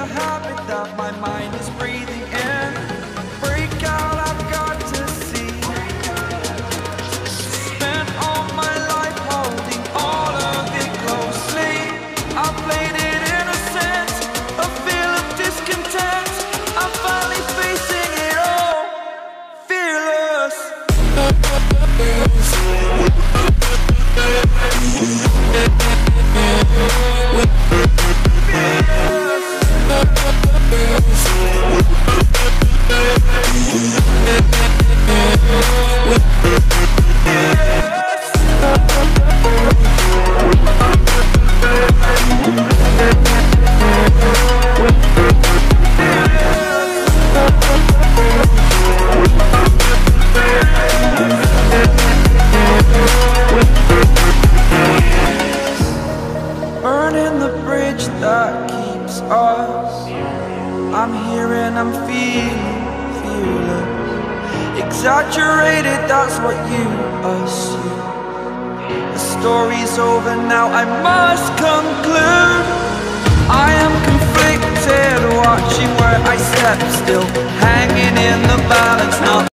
the habit that my mind bridge that keeps us. I'm here and I'm feeling fearless. Exaggerated, that's what you assume. The story's over now, I must conclude. I am conflicted, watching where I step still,